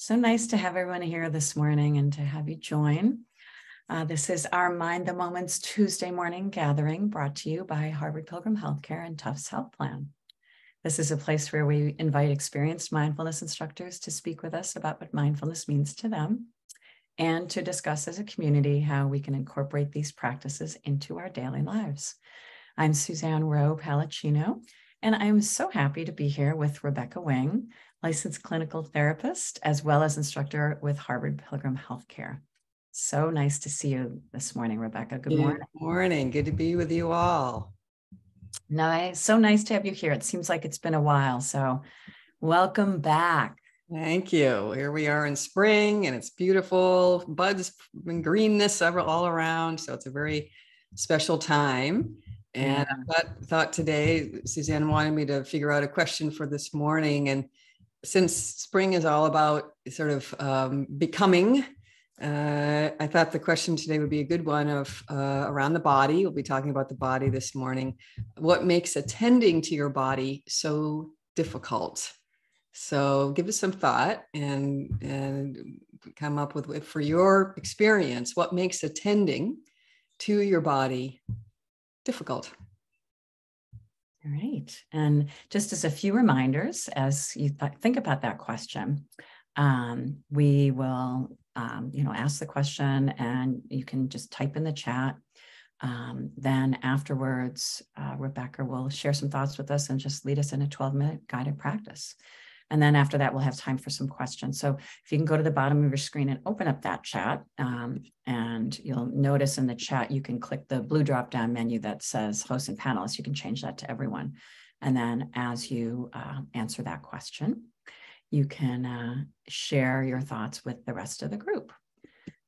So nice to have everyone here this morning and to have you join. Uh, this is our Mind the Moments Tuesday morning gathering brought to you by Harvard Pilgrim Healthcare and Tufts Health Plan. This is a place where we invite experienced mindfulness instructors to speak with us about what mindfulness means to them and to discuss as a community how we can incorporate these practices into our daily lives. I'm Suzanne Rowe Palacino, and I'm so happy to be here with Rebecca Wing, licensed clinical therapist, as well as instructor with Harvard Pilgrim Healthcare. So nice to see you this morning, Rebecca. Good, Good morning. morning. Good to be with you all. Nice. So nice to have you here. It seems like it's been a while. So welcome back. Thank you. Here we are in spring and it's beautiful, buds and greenness all around. So it's a very special time. And yeah. I thought, thought today, Suzanne wanted me to figure out a question for this morning. And since spring is all about sort of um, becoming, uh, I thought the question today would be a good one of uh, around the body. We'll be talking about the body this morning. What makes attending to your body so difficult? So give us some thought and and come up with for your experience what makes attending to your body difficult. All right. And just as a few reminders, as you th- think about that question, um, we will, um, you know, ask the question and you can just type in the chat. Um, then afterwards, uh, Rebecca will share some thoughts with us and just lead us in a 12 minute guided practice. And then after that, we'll have time for some questions. So if you can go to the bottom of your screen and open up that chat, um, and you'll notice in the chat, you can click the blue drop down menu that says host and panelists. You can change that to everyone. And then as you uh, answer that question, you can uh, share your thoughts with the rest of the group.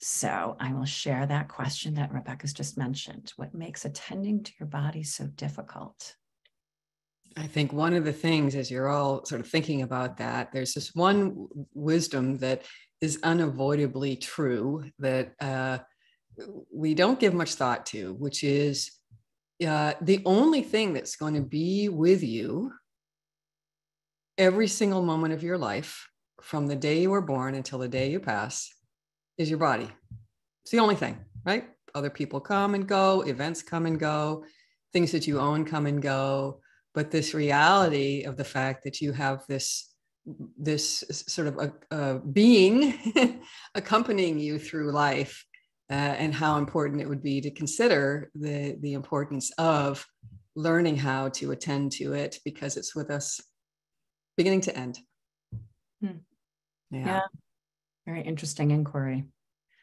So I will share that question that Rebecca's just mentioned. What makes attending to your body so difficult? I think one of the things, as you're all sort of thinking about that, there's this one wisdom that is unavoidably true that uh, we don't give much thought to, which is uh, the only thing that's going to be with you every single moment of your life, from the day you were born until the day you pass, is your body. It's the only thing, right? Other people come and go, events come and go, things that you own come and go but this reality of the fact that you have this this sort of a, a being accompanying you through life uh, and how important it would be to consider the the importance of learning how to attend to it because it's with us beginning to end hmm. yeah. yeah very interesting inquiry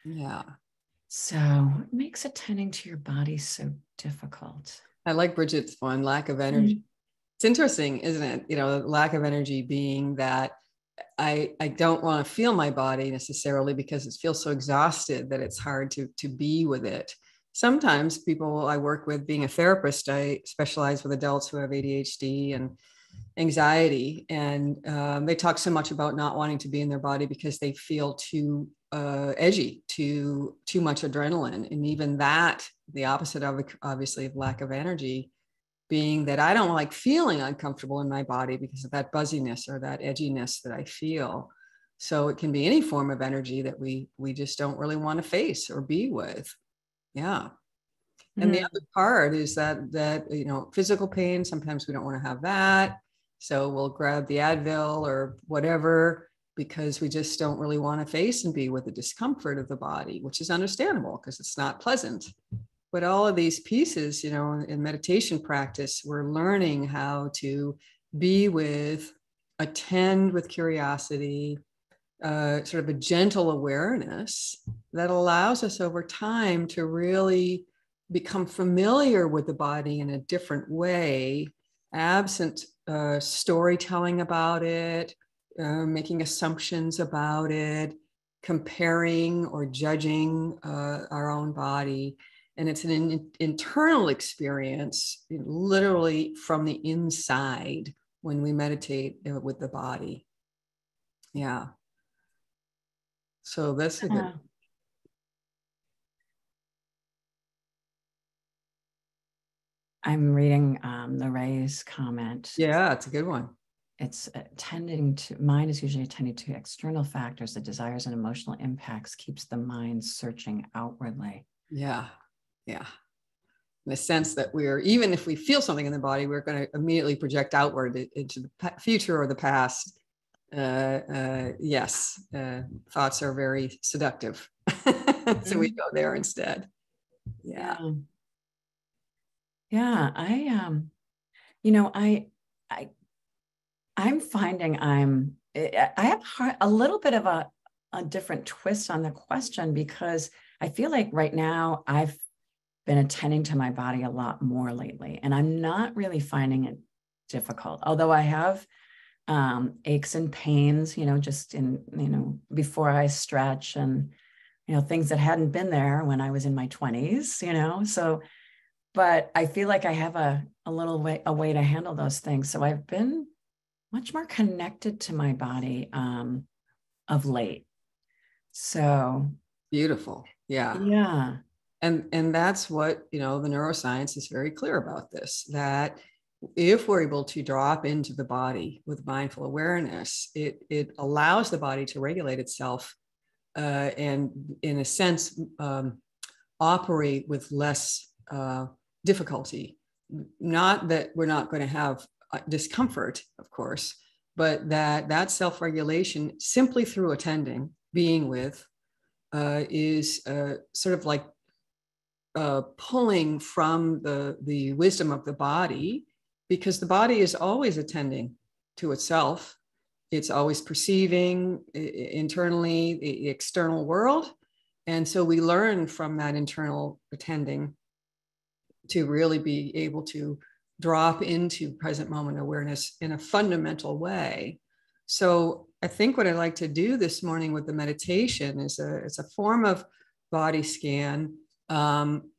yeah so what makes attending to your body so difficult I like Bridget's one lack of energy. It's interesting, isn't it? You know, lack of energy being that I I don't want to feel my body necessarily because it feels so exhausted that it's hard to to be with it. Sometimes people I work with, being a therapist, I specialize with adults who have ADHD and anxiety, and um, they talk so much about not wanting to be in their body because they feel too uh, edgy, too too much adrenaline, and even that, the opposite of obviously of lack of energy being that I don't like feeling uncomfortable in my body because of that buzziness or that edginess that I feel. So it can be any form of energy that we we just don't really want to face or be with. Yeah. Mm-hmm. And the mm-hmm. other part is that that you know physical pain sometimes we don't want to have that. So we'll grab the Advil or whatever because we just don't really want to face and be with the discomfort of the body, which is understandable because it's not pleasant but all of these pieces you know in meditation practice we're learning how to be with attend with curiosity uh, sort of a gentle awareness that allows us over time to really become familiar with the body in a different way absent uh, storytelling about it uh, making assumptions about it comparing or judging uh, our own body and it's an in, internal experience literally from the inside when we meditate uh, with the body. Yeah. So that's a good i'm reading um, the ray's comment. Yeah it's a good one. It's tending to mind is usually attending to external factors the desires and emotional impacts keeps the mind searching outwardly. Yeah yeah. In the sense that we're even if we feel something in the body we're going to immediately project outward into the future or the past. Uh, uh, yes uh, thoughts are very seductive. So we mm-hmm. go there instead. Yeah. Yeah. I um you know i i I'm finding I'm I have a little bit of a, a different twist on the question because I feel like right now I've been attending to my body a lot more lately, and I'm not really finding it difficult. Although I have um, aches and pains, you know, just in you know before I stretch and you know things that hadn't been there when I was in my 20s, you know. So, but I feel like I have a a little way a way to handle those things. So I've been much more connected to my body um, of late. So beautiful. Yeah. Yeah. And and that's what, you know, the neuroscience is very clear about this that if we're able to drop into the body with mindful awareness, it it allows the body to regulate itself uh, and in a sense um, operate with less uh, difficulty. Not that we're not going to have uh, discomfort, of course, but that that self-regulation simply through attending, being with, uh, is uh, sort of like uh, pulling from the the wisdom of the body, because the body is always attending to itself. It's always perceiving internally the external world, and so we learn from that internal attending to really be able to drop into present moment awareness in a fundamental way. So I think what I like to do this morning with the meditation is a it's a form of body scan. Um,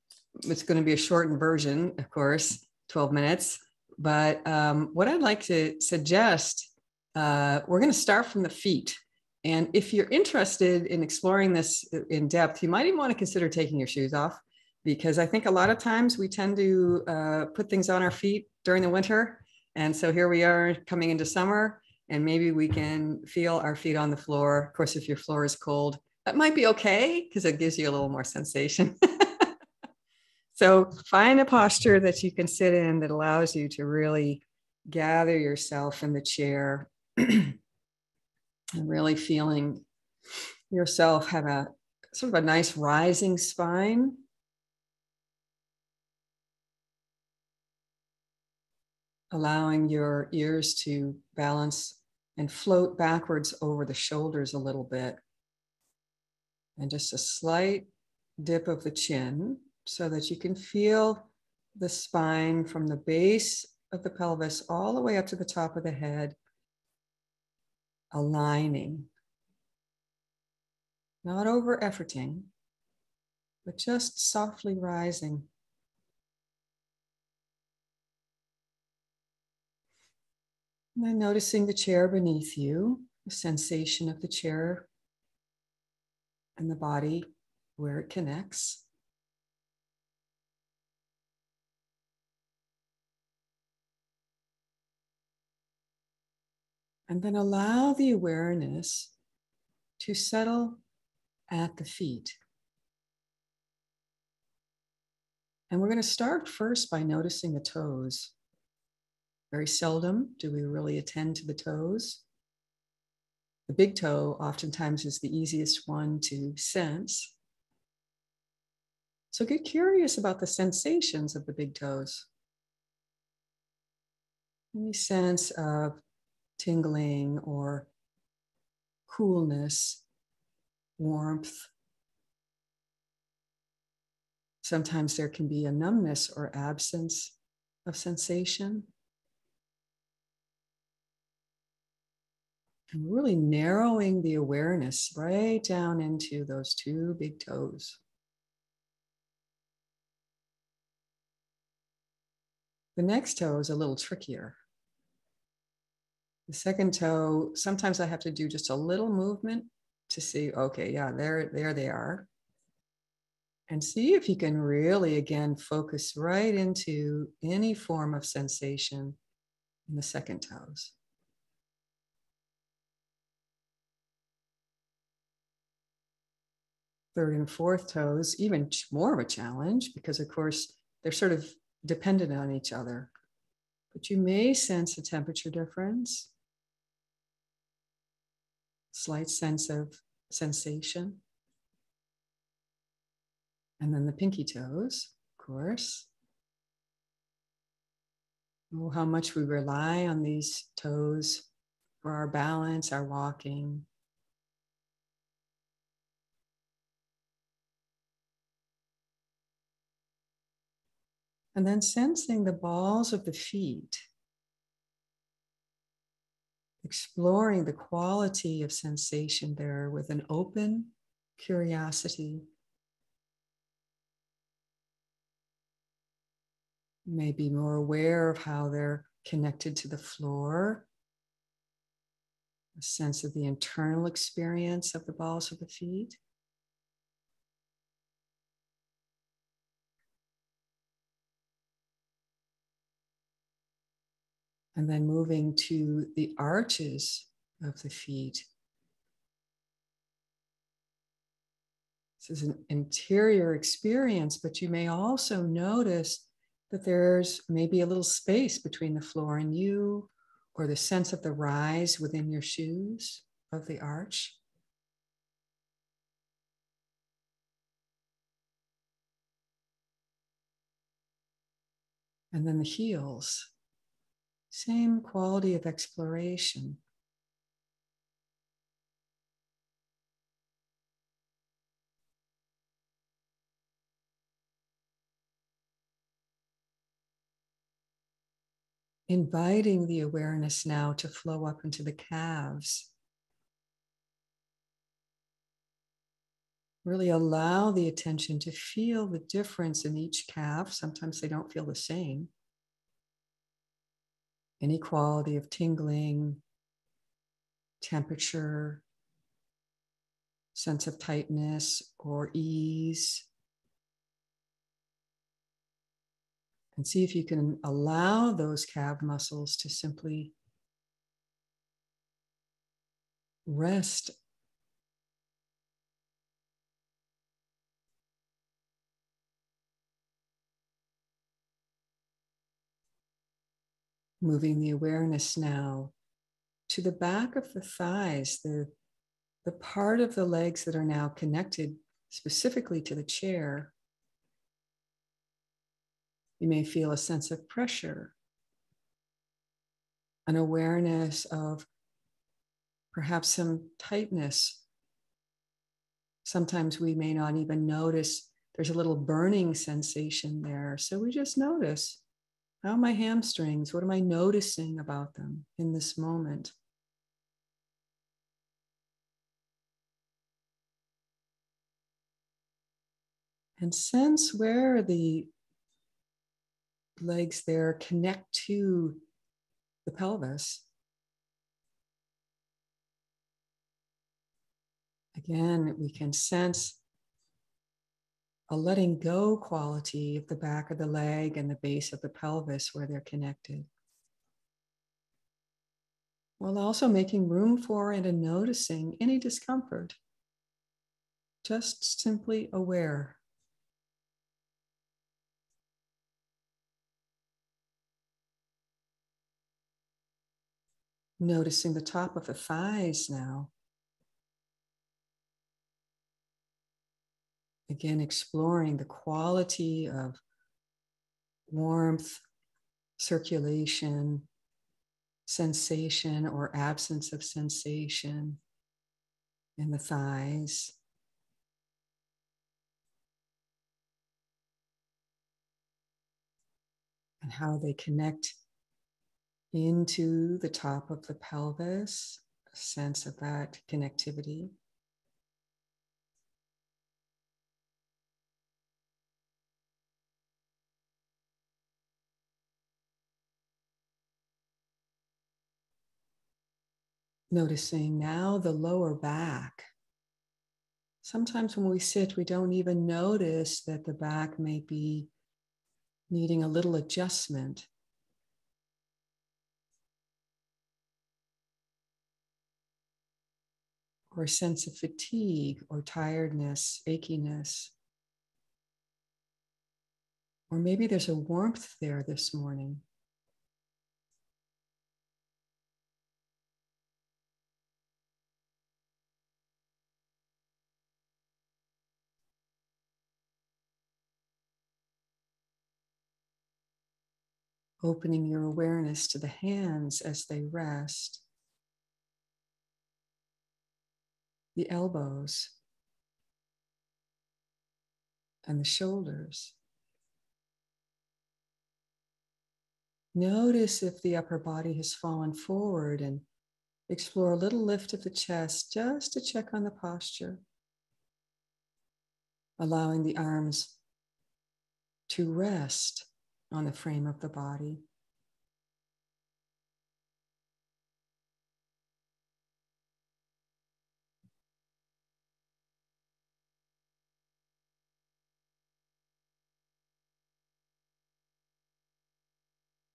it's going to be a shortened version, of course, 12 minutes. But um, what I'd like to suggest, uh, we're going to start from the feet. And if you're interested in exploring this in depth, you might even want to consider taking your shoes off because I think a lot of times we tend to uh, put things on our feet during the winter. And so here we are coming into summer, and maybe we can feel our feet on the floor. Of course, if your floor is cold, that might be okay because it gives you a little more sensation. so find a posture that you can sit in that allows you to really gather yourself in the chair and really feeling yourself have a sort of a nice rising spine allowing your ears to balance and float backwards over the shoulders a little bit. And just a slight dip of the chin so that you can feel the spine from the base of the pelvis all the way up to the top of the head, aligning. Not over efforting, but just softly rising. And then noticing the chair beneath you, the sensation of the chair and the body where it connects. And then allow the awareness to settle at the feet. And we're going to start first by noticing the toes. Very seldom do we really attend to the toes. The big toe oftentimes is the easiest one to sense. So get curious about the sensations of the big toes. Any sense of tingling or coolness, warmth. Sometimes there can be a numbness or absence of sensation. and really narrowing the awareness right down into those two big toes. The next toe is a little trickier. The second toe, sometimes I have to do just a little movement to see, okay, yeah, there, there they are. And see if you can really, again, focus right into any form of sensation in the second toes. Third and fourth toes, even more of a challenge because, of course, they're sort of dependent on each other. But you may sense a temperature difference slight sense of sensation. And then the pinky toes, of course. Oh, how much we rely on these toes for our balance, our walking. And then sensing the balls of the feet, exploring the quality of sensation there with an open curiosity. Maybe more aware of how they're connected to the floor, a sense of the internal experience of the balls of the feet. And then moving to the arches of the feet. This is an interior experience, but you may also notice that there's maybe a little space between the floor and you, or the sense of the rise within your shoes of the arch. And then the heels. Same quality of exploration. Inviting the awareness now to flow up into the calves. Really allow the attention to feel the difference in each calf. Sometimes they don't feel the same any quality of tingling, temperature, sense of tightness or ease. And see if you can allow those calf muscles to simply rest moving the awareness now to the back of the thighs, the, the part of the legs that are now connected specifically to the chair. You may feel a sense of pressure, an awareness of perhaps some tightness. Sometimes we may not even notice there's a little burning sensation there. So we just notice how are my hamstrings? What am I noticing about them in this moment? And sense where the legs there connect to the pelvis. Again, we can sense a letting go quality of the back of the leg and the base of the pelvis where they're connected. While also making room for and noticing any discomfort. Just simply aware. Noticing the top of the thighs now. Again, exploring the quality of warmth, circulation, sensation or absence of sensation in the thighs. And how they connect into the top of the pelvis, a sense of that connectivity. Noticing now the lower back. Sometimes when we sit, we don't even notice that the back may be needing a little adjustment. or a sense of fatigue or tiredness, achiness. Or maybe there's a warmth there this morning. Opening your awareness to the hands as they rest, the elbows, and the shoulders. Notice if the upper body has fallen forward and explore a little lift of the chest just to check on the posture. Allowing the arms to rest on the frame of the body.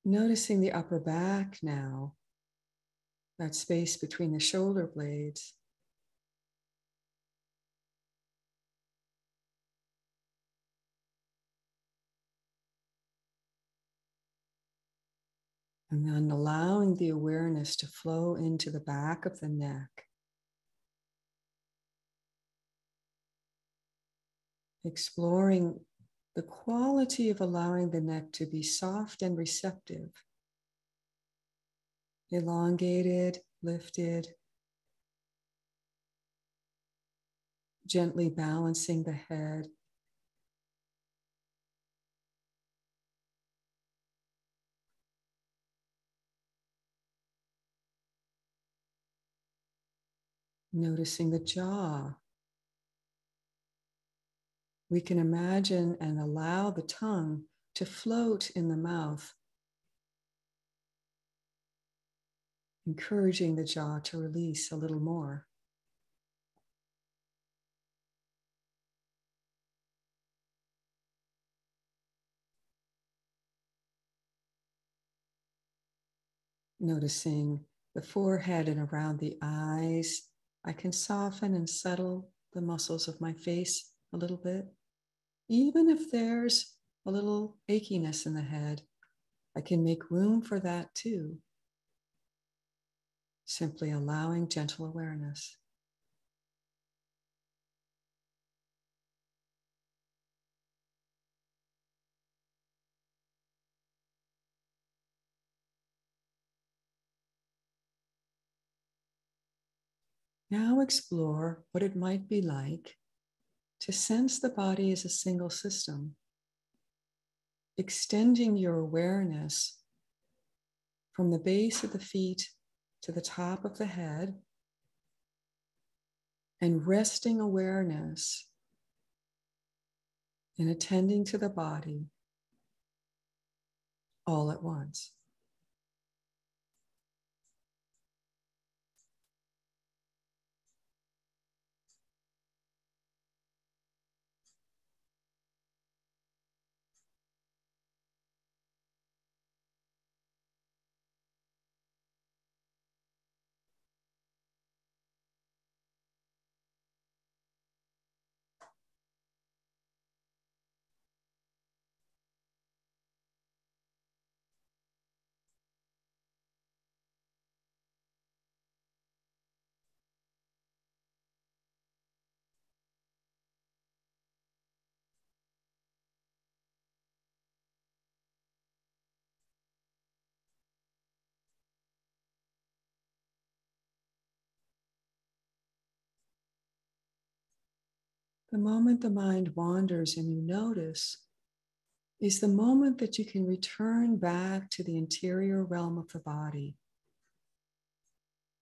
Noticing the upper back now, that space between the shoulder blades. And then allowing the awareness to flow into the back of the neck. Exploring the quality of allowing the neck to be soft and receptive, elongated, lifted, gently balancing the head. Noticing the jaw we can imagine and allow the tongue to float in the mouth, encouraging the jaw to release a little more. Noticing the forehead and around the eyes, I can soften and settle the muscles of my face a little bit even if there's a little achiness in the head, I can make room for that too. Simply allowing gentle awareness. Now explore what it might be like to sense the body as a single system, extending your awareness from the base of the feet to the top of the head, and resting awareness in attending to the body all at once. The moment the mind wanders and you notice is the moment that you can return back to the interior realm of the body,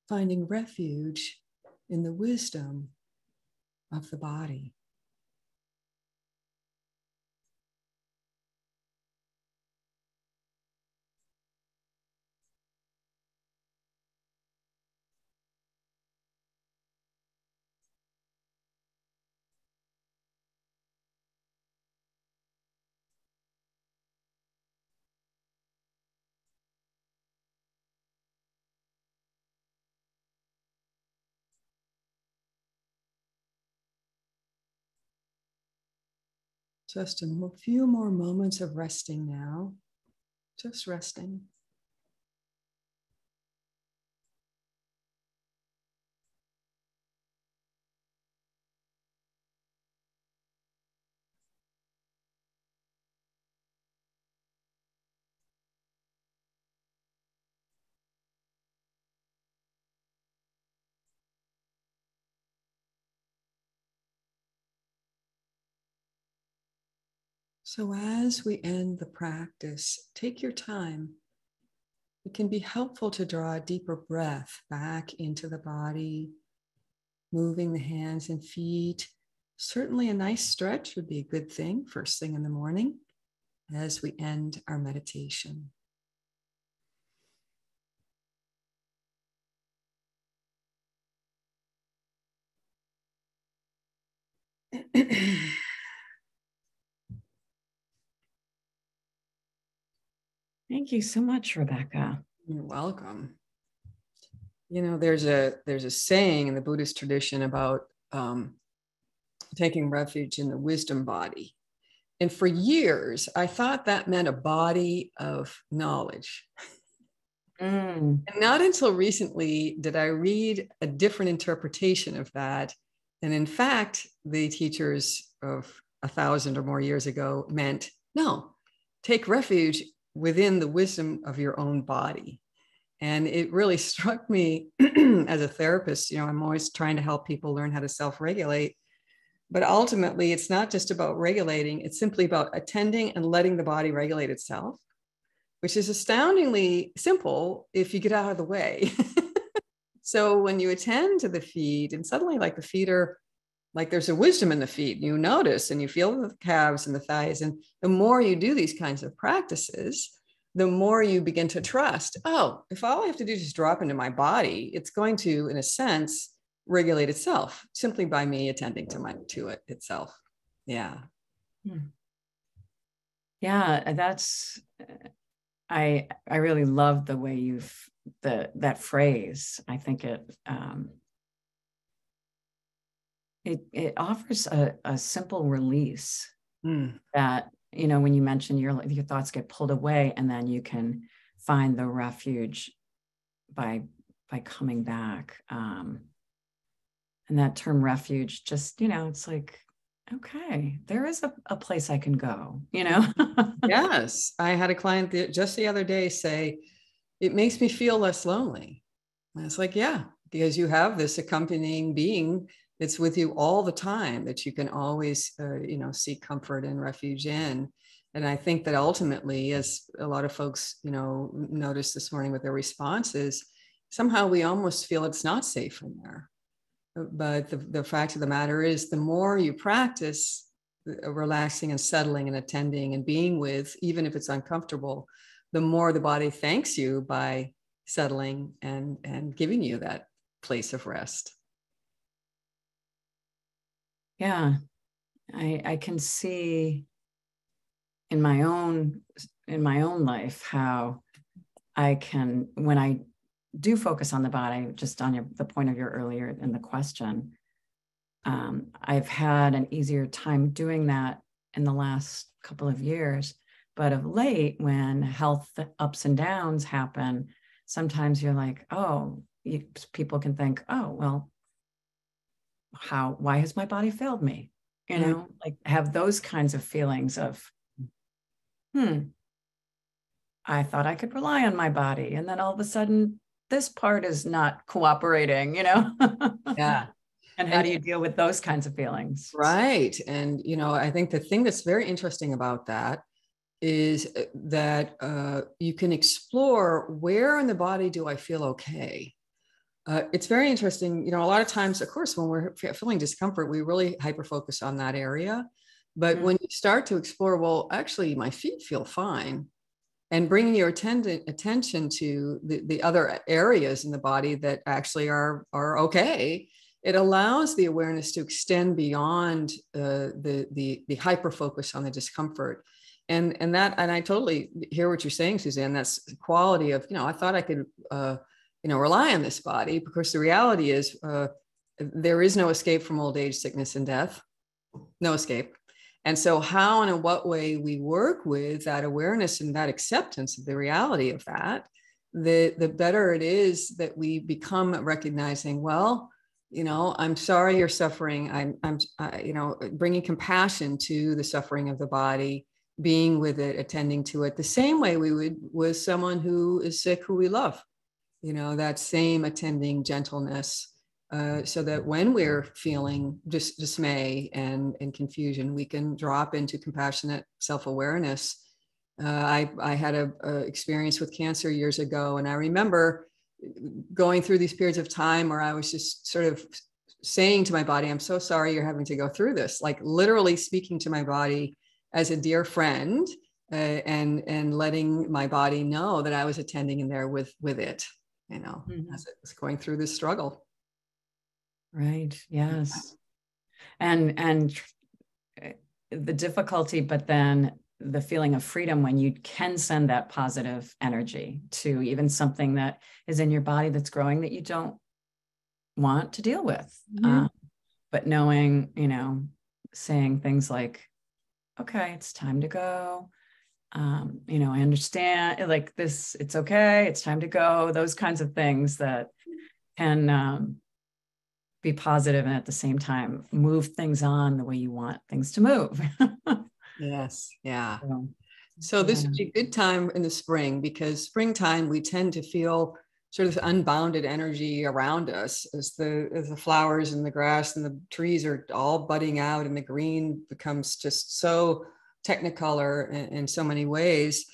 finding refuge in the wisdom of the body. Just a few more moments of resting now. Just resting. So, as we end the practice, take your time. It can be helpful to draw a deeper breath back into the body, moving the hands and feet. Certainly, a nice stretch would be a good thing first thing in the morning as we end our meditation. Thank you so much, Rebecca. You're welcome. You know, there's a there's a saying in the Buddhist tradition about um, taking refuge in the wisdom body. And for years, I thought that meant a body of knowledge. Mm. And not until recently did I read a different interpretation of that. And in fact, the teachers of a thousand or more years ago meant no, take refuge within the wisdom of your own body. And it really struck me as a therapist. You know, I'm always trying to help people learn how to self regulate. But ultimately, it's not just about regulating, it's simply about attending and letting the body regulate itself, which is astoundingly simple if you get out of the way. so when you attend to the feet, and suddenly, like the feet are like there's a wisdom in the feet you notice and you feel the calves and the thighs and the more you do these kinds of practices the more you begin to trust oh if all i have to do is just drop into my body it's going to in a sense regulate itself simply by me attending to my to it itself. Yeah. Hmm. yeah that's i i really love the way you've the that phrase. I think it um it it offers a, a simple release mm. that you know when you mention your your thoughts get pulled away and then you can find the refuge by by coming back um and that term refuge just you know it's like okay there is a, a place i can go you know? Yes. I had a client just the other day say it makes me feel less lonely. And it's like yeah because you have this accompanying being it's with you all the time that you can always uh, you know seek comfort and refuge in. And i think that ultimately as a lot of folks you know noticed this morning with their responses somehow we almost feel it's not safe in there. But the, the fact of the matter is the more you practice uh, relaxing and settling and attending and being with even if it's uncomfortable the more the body thanks you by settling and and giving you that place of rest yeah. I i can see in my own in my own life how i can when i do focus on the body just on your, the point of your earlier in the question um, i've had an easier time doing that in the last couple of years. But of late when health ups and downs happen sometimes you're like oh you, people can think oh well how why has my body failed me? You know mm-hmm. like have those kinds of feelings of hmm i thought i could rely on my body and then all of a sudden this part is not cooperating you know? Yeah. And how and, do you deal with those kinds of feelings? Right. And you know i think the thing that's very interesting about that is uh, that uh, you can explore where in the body do i feel okay uh, it's very interesting. You know, a lot of times, of course, when we're feeling discomfort, we really hyper focus on that area. But mm-hmm. when you start to explore, well, actually, my feet feel fine, and bringing your attend- attention to the, the other areas in the body that actually are are okay, it allows the awareness to extend beyond uh, the the the hyper focus on the discomfort. And and that and I totally hear what you're saying, Suzanne. That's quality of you know I thought I could. Uh, you know rely on this body because the reality is uh, there is no escape from old age sickness and death no escape And so, how and in what way we work with that awareness and that acceptance of the reality of that, the, the better it is that we become recognizing, well, you know, I'm sorry you're suffering. I'm, I'm, uh, you know, bringing compassion to the suffering of the body, being with it, attending to it, the same way we would with someone who is sick, who we love. You know, that same attending gentleness uh, so that when we're feeling dis- dismay and, and confusion, we can drop into compassionate self awareness. Uh, I, I had a, a, experience with cancer years ago, and I remember going through these periods of time where I was just sort of saying to my body, I'm so sorry you're having to go through this, like literally speaking to my body as a dear friend. Uh, and and letting my body know that I was attending in there with with it, you know, mm-hmm. as it was going through this struggle. Right. Yes. And and eh, the difficulty, but then the feeling of freedom when you can send that positive energy to even something that is in your body that's growing that you don't want to deal with. Mm-hmm. Um, but knowing, you know, saying things like, okay, it's time to go. Um, you know, I understand like this, it's okay, it's time to go, those kinds of things that can um, be positive and at the same time move things on the way you want things to move. yes. Yeah. So, so this yeah. would be a good time in the spring because springtime we tend to feel sort of unbounded energy around us as the as the flowers and the grass and the trees are all budding out and the green becomes just so technicolor in, in so many ways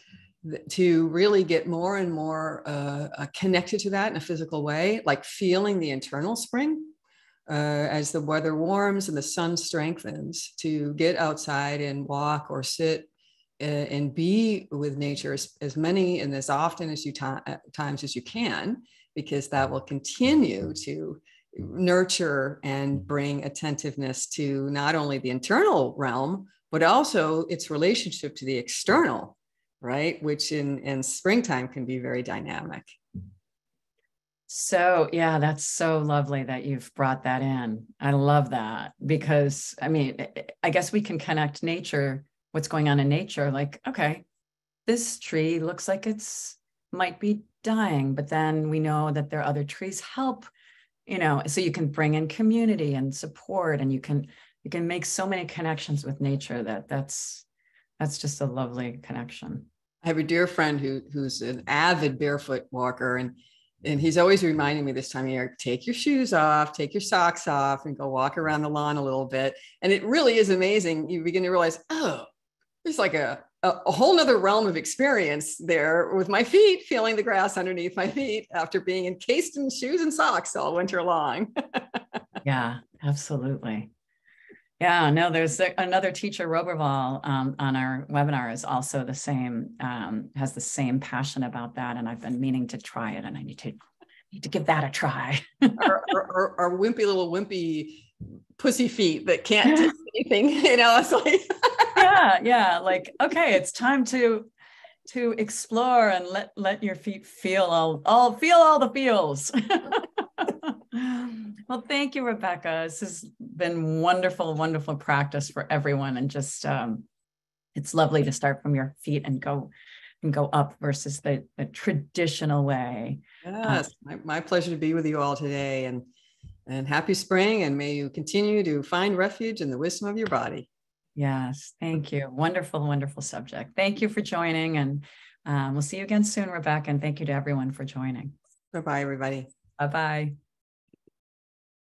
to really get more and more uh, uh, connected to that in a physical way like feeling the internal spring uh, as the weather warms and the sun strengthens to get outside and walk or sit uh, and be with nature as, as many and as often as you ta- uh, times as you can because that will continue to nurture and bring attentiveness to not only the internal realm but also its relationship to the external right which in in springtime can be very dynamic so, yeah, that's so lovely that you've brought that in. I love that because I mean, I guess we can connect nature, what's going on in nature. Like, okay, this tree looks like it's might be dying, but then we know that there are other trees help, you know, so you can bring in community and support and you can you can make so many connections with nature that that's that's just a lovely connection. I have a dear friend who who's an avid barefoot walker and and he's always reminding me this time of year take your shoes off take your socks off and go walk around the lawn a little bit. And it really is amazing. You begin to realize oh there's like a, a, a whole nother realm of experience there with my feet feeling the grass underneath my feet after being encased in shoes and socks all winter long. Yeah absolutely yeah, no, there's another teacher, Roberval, um, on our webinar is also the same, um, has the same passion about that. And I've been meaning to try it and I need to need to give that a try. our, our, our, wimpy little wimpy pussy feet that can't do anything, you know, it's like Yeah, yeah. Like, okay, it's time to to explore and let let your feet feel all all feel all the feels. well, thank you, Rebecca. This has been wonderful, wonderful practice for everyone. And just um, it's lovely to start from your feet and go and go up versus the, the traditional way. Yes, uh, my, my pleasure to be with you all today. And and happy spring and may you continue to find refuge in the wisdom of your body. Yes, thank you. Wonderful, wonderful subject. Thank you for joining and um, we'll see you again soon, Rebecca. And thank you to everyone for joining. Bye bye, everybody. Bye bye.